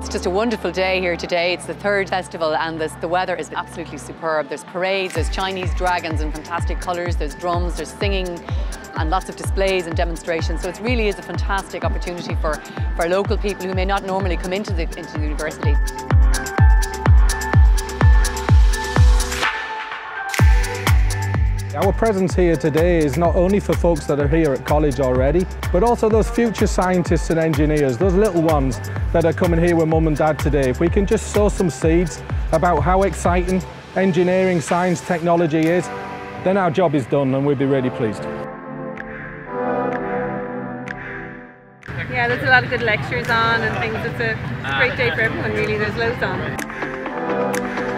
It's just a wonderful day here today. It's the third festival and this, the weather is absolutely superb. There's parades, there's Chinese dragons in fantastic colours, there's drums, there's singing and lots of displays and demonstrations. So it really is a fantastic opportunity for, for local people who may not normally come into the, into the university. Our presence here today is not only for folks that are here at college already, but also those future scientists and engineers, those little ones that are coming here with mum and dad today. If we can just sow some seeds about how exciting engineering, science, technology is, then our job is done and we'll be really pleased. Yeah, there's a lot of good lectures on and things. It's a great day for everyone really. There's loads on.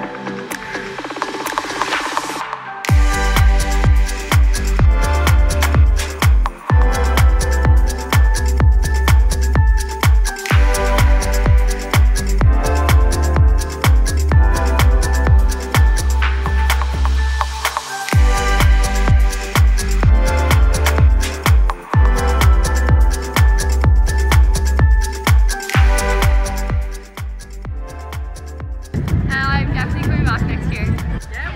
definitely coming back next year. Yeah.